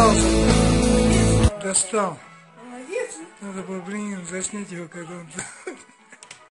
пожалуйста. Достал. Молодец. Надо было, блин, заснять его, когда он